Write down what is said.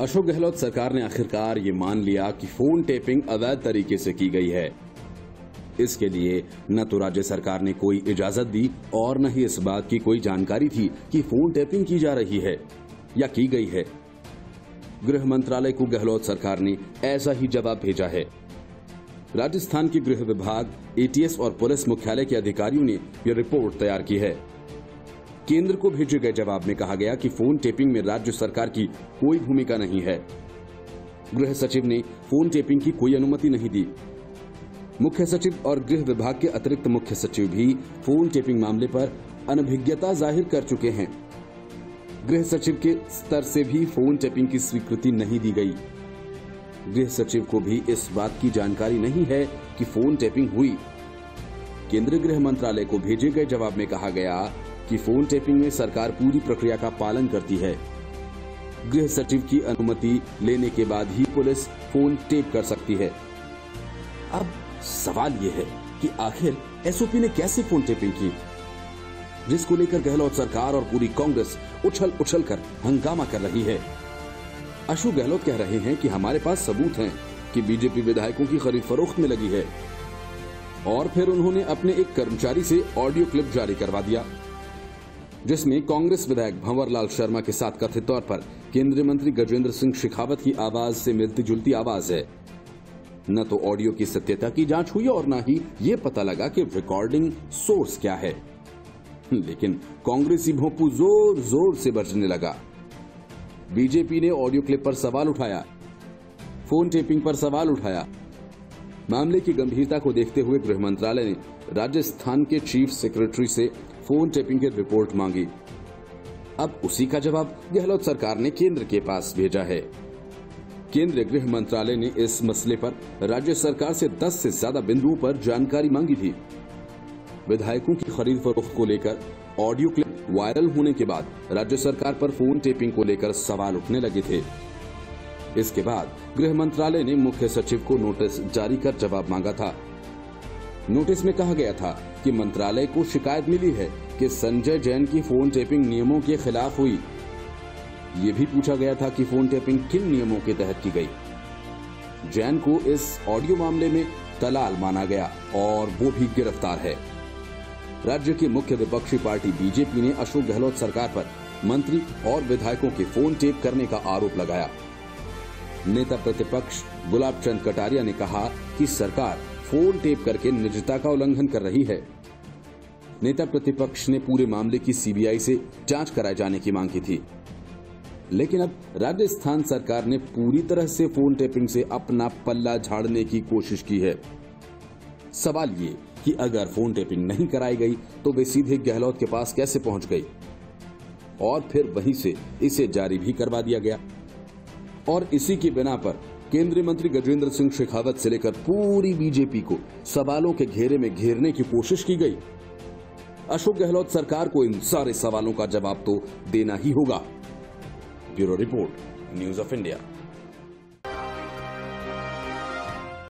अशोक गहलोत सरकार ने आखिरकार ये मान लिया कि फ़ोन टेपिंग अवैध तरीके से की गई है। इसके लिए न तो राज्य सरकार ने कोई इजाज़त दी और न ही इस बात की कोई जानकारी थी कि फ़ोन टेपिंग की जा रही है या की गई है। गृह मंत्रालय को गहलोत सरकार ने ऐसा ही जवाब भेजा है। राजस्थान के गृह विभाग, एटीएस और पुलिस मुख्यालय के अधिकारियों ने यह रिपोर्ट तैयार की है। केंद्र को भेजे गए जवाब में कहा गया कि फ़ोन टेपिंग में राज्य सरकार की कोई भूमिका नहीं है। गृह सचिव ने फ़ोन टेपिंग की कोई अनुमति नहीं दी। मुख्य सचिव और गृह विभाग के अतिरिक्त मुख्य सचिव भी फ़ोन टेपिंग मामले पर अनभिज्ञता ज़ाहिर कर चुके हैं। गृह सचिव के स्तर से भी फ़ोन टेपिंग की स्वीकृति नहीं दी गई। गृह सचिव को भी इस बात की जानकारी नहीं है कि फ़ोन टेपिंग हुई। केंद्रीय गृह मंत्रालय को भेजे गए जवाब में कहा गया कि फ़ोन टेपिंग में सरकार पूरी प्रक्रिया का पालन करती है। गृह सचिव की अनुमति लेने के बाद ही पुलिस फ़ोन टेप कर सकती है। अब सवाल यह है कि आखिर एसओपी ने कैसे फ़ोन टेपिंग की? जिसको लेकर गहलोत सरकार और पूरी कांग्रेस उछल उछल कर हंगामा कर रही है। अशोक गहलोत कह रहे हैं कि हमारे पास सबूत हैं कि बीजेपी विधायकों की खरीद फरोख्त में लगी है। और फिर उन्होंने अपने एक कर्मचारी से ऑडियो क्लिप जारी करवा दिया। जिसमें कांग्रेस विधायक भंवरलाल शर्मा के साथ कथित तौर पर केंद्रीय मंत्री गजेंद्र सिंह शेखावत की आवाज़ से मिलती जुलती आवाज़ है। न तो ऑडियो की सत्यता की जाँच हुई और न ही ये पता लगा कि रिकॉर्डिंग सोर्स क्या है। लेकिन कांग्रेसी भोंपू ज़ोर ज़ोर से बजने लगा। बीजेपी ने ऑडियो क्लिप पर सवाल उठाया। फ़ोन टेपिंग पर सवाल उठाया। मामले की गंभीरता को देखते हुए गृह मंत्रालय ने राजस्थान के चीफ सेक्रेटरी से फ़ोन टेपिंग की रिपोर्ट मांगी। अब उसी का जवाब गहलोत सरकार ने केंद्र के पास भेजा है। केंद्रीय गृह मंत्रालय ने इस मसले पर राज्य सरकार से 10 से ज़्यादा बिंदुओं पर जानकारी मांगी थी। विधायकों की खरीद फरोख्त को लेकर ऑडियो क्लिप वायरल होने के बाद राज्य सरकार पर फ़ोन टेपिंग को लेकर सवाल उठने लगे थे। इसके बाद गृह मंत्रालय ने मुख्य सचिव को नोटिस जारी कर जवाब मांगा था। नोटिस में कहा गया था कि मंत्रालय को शिकायत मिली है कि संजय जैन की फ़ोन टेपिंग नियमों के खिलाफ हुई। ये भी पूछा गया था कि फ़ोन टेपिंग किन नियमों के तहत की गई। जैन को इस ऑडियो मामले में दलाल माना गया और वो भी गिरफ़्तार है। राज्य की मुख्य विपक्षी पार्टी बीजेपी ने अशोक गहलोत सरकार पर मंत्री और विधायकों के फ़ोन टेप करने का आरोप लगाया। नेता प्रतिपक्ष गुलाब चंद कटारिया ने कहा कि सरकार फ़ोन टेप करके निजता का उल्लंघन कर रही है। नेता प्रतिपक्ष ने पूरे मामले की सीबीआई से जाँच कराए जाने की मांग की थी। लेकिन अब राजस्थान सरकार ने पूरी तरह से फ़ोन टेपिंग से अपना पल्ला झाड़ने की कोशिश की है। सवाल ये कि अगर फ़ोन टेपिंग नहीं कराई गई तो वे सीधे गहलोत के पास कैसे पहुँच गई? और फिर वहीं से इसे जारी भी करवा दिया गया। और इसी की बिना पर केंद्रीय मंत्री गजेंद्र सिंह शेखावत से लेकर पूरी बीजेपी को सवालों के घेरे में घेरने की कोशिश की गई। अशोक गहलोत सरकार को इन सारे सवालों का जवाब तो देना ही होगा। Bureau report, news of India.